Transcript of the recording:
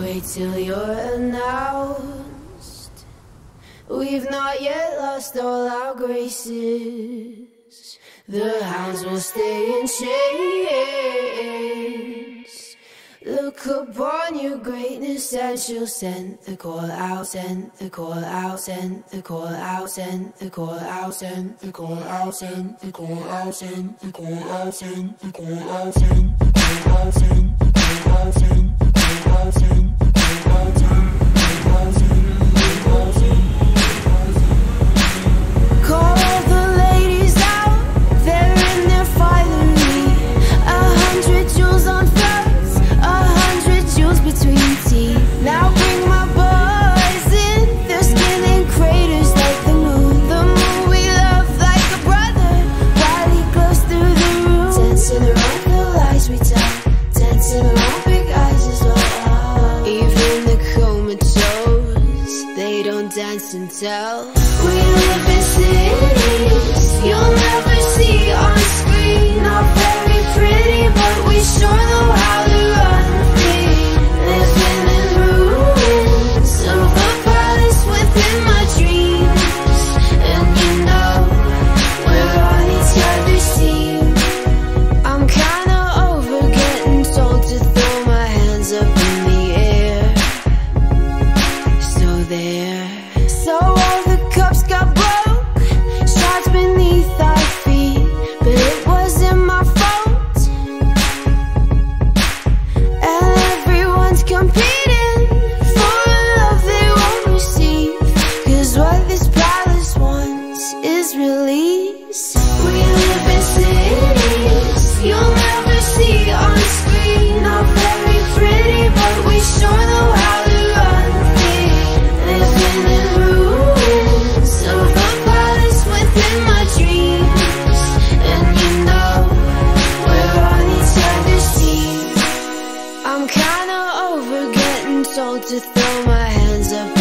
Wait till you're announced. We've not yet lost all our graces. The hounds will stay in chains. Look upon your greatness and she'll send the call out, send the call out, send the call out, send the call out, send the call out, send the call out, send the call out, send the call out, send the call out, send the call out, and tell. We live told to throw my hands up.